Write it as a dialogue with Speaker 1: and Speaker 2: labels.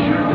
Speaker 1: you.